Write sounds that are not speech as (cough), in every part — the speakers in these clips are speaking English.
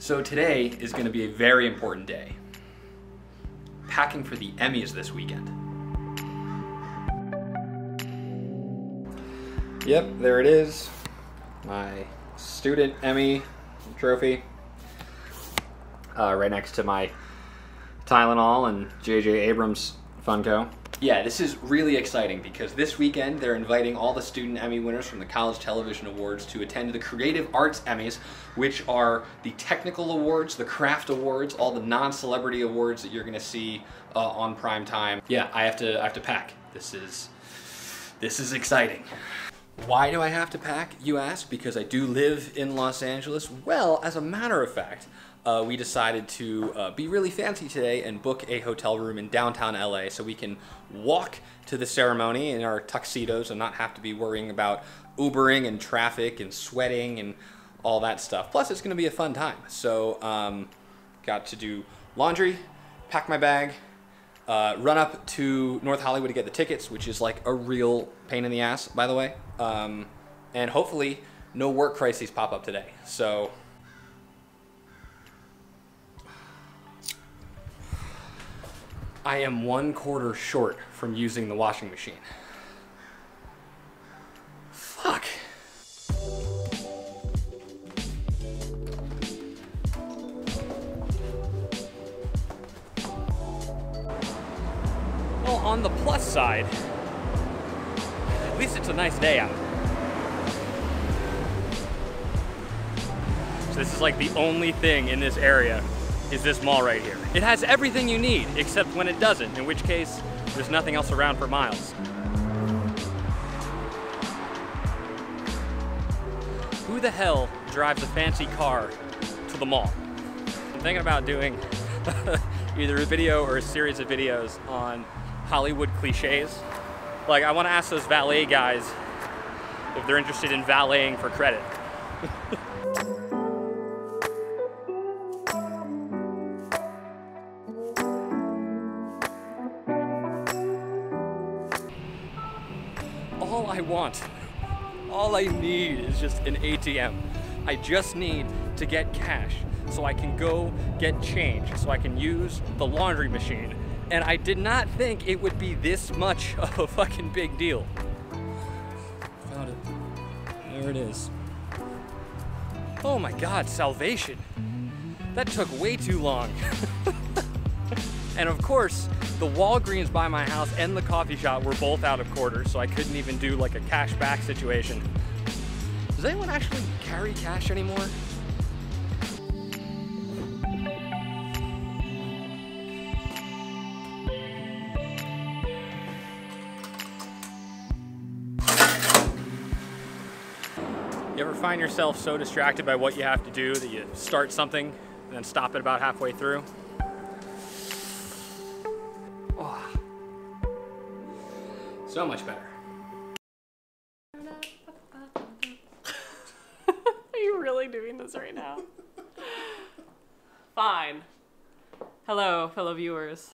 So today is going to be a very important day. Packing for the Emmys this weekend. Yep, there it is. My student Emmy trophy. Uh, right next to my Tylenol and J.J. Abrams Funko. Yeah, this is really exciting because this weekend they're inviting all the student Emmy winners from the College Television Awards to attend the Creative Arts Emmys, which are the technical awards, the craft awards, all the non-celebrity awards that you're going to see uh, on prime time. Yeah, I have to I have to pack. This is this is exciting. Why do I have to pack, you ask? Because I do live in Los Angeles? Well, as a matter of fact, uh, we decided to uh, be really fancy today and book a hotel room in downtown LA so we can walk to the ceremony in our tuxedos and not have to be worrying about Ubering and traffic and sweating and all that stuff. Plus, it's going to be a fun time. So, um, got to do laundry, pack my bag, uh, run up to North Hollywood to get the tickets, which is like a real pain in the ass, by the way. Um, and hopefully, no work crises pop up today. So, I am one quarter short from using the washing machine. Fuck. Well, on the plus side, at least it's a nice day out. So this is like the only thing in this area is this mall right here. It has everything you need, except when it doesn't, in which case there's nothing else around for miles. Who the hell drives a fancy car to the mall? I'm thinking about doing (laughs) either a video or a series of videos on Hollywood cliches. Like, I want to ask those valet guys if they're interested in valeting for credit. (laughs) I want, all I need is just an ATM. I just need to get cash so I can go get change, so I can use the laundry machine. And I did not think it would be this much (laughs) of a fucking big deal. Found it. There it is. Oh my god, salvation. That took way too long. (laughs) and of course, the Walgreens by my house and the coffee shop were both out of quarters, so I couldn't even do like a cash back situation. Does anyone actually carry cash anymore? You ever find yourself so distracted by what you have to do that you start something and then stop it about halfway through? So much better. (laughs) Are you really doing this right now? Fine. Hello, fellow viewers.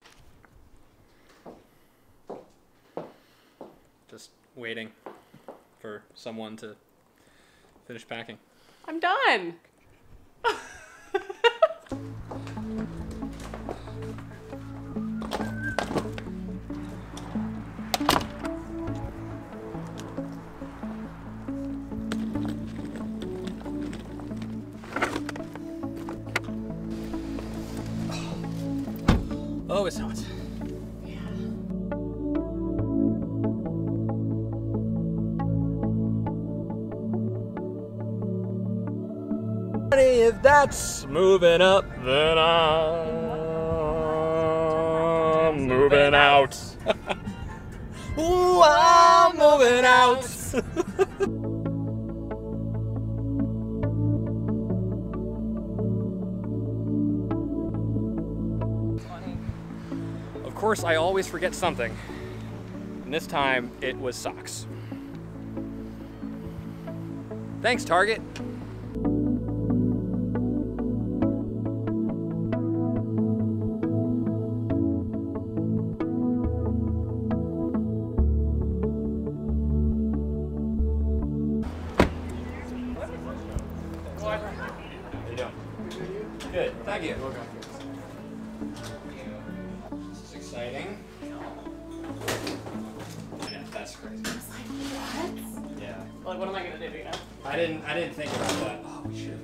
Just waiting for someone to finish packing. I'm done. (laughs) It's hot. If that's moving up, then I'm moving out. (laughs) Ooh, I'm moving out. (laughs) course, I always forget something. And this time, it was socks. Thanks, Target. Doing? Thank you. That's crazy. What? Yeah. Like, what am I gonna do, you know? I didn't. I didn't think about that. Oh, we should have.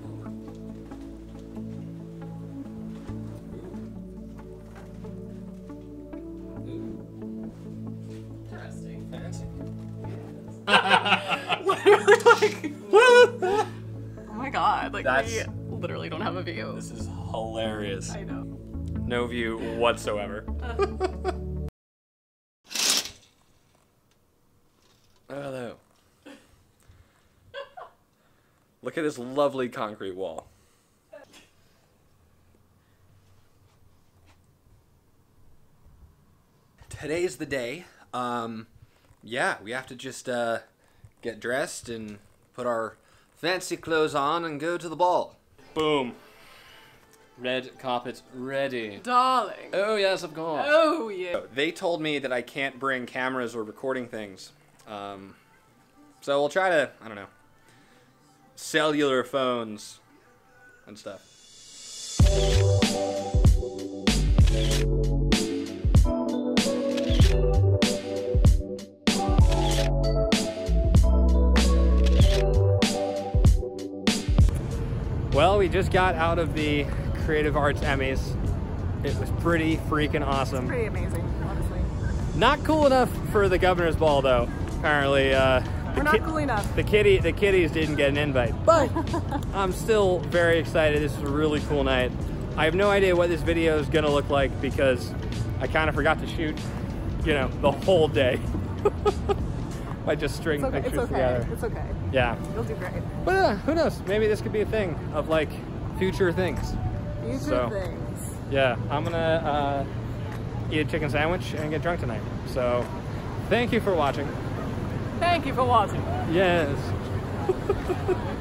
Interesting. Fancy. (laughs) (laughs) literally, like, oh my god, like, That's- we literally don't have a view. This is hilarious. I know. No view whatsoever. Hello. (laughs) Look at this lovely concrete wall. Today's the day. Um, yeah, we have to just uh, get dressed and put our fancy clothes on and go to the ball. Boom. Red carpet ready. Darling. Oh yes, of course. Oh, yeah. They told me that I can't bring cameras or recording things. Um, so we'll try to, I don't know, cellular phones and stuff. Well, we just got out of the Creative Arts Emmys. It was pretty freaking awesome. Pretty amazing, honestly. Not cool enough for the governor's ball, though. Apparently, uh, the, We're not cool enough. the kitty, the kitties didn't get an invite. (laughs) But (laughs) I'm still very excited. This is a really cool night. I have no idea what this video is gonna look like because I kind of forgot to shoot, you know, the whole day. (laughs) I just string It's okay. pictures It's okay. together. It's okay. Yeah, You'll do great. but uh, who knows? Maybe this could be a thing of like future things. Future So- things. Yeah, I'm gonna uh, eat a chicken sandwich and get drunk tonight. So, thank you for watching. Thank you for watching. Yes. (laughs)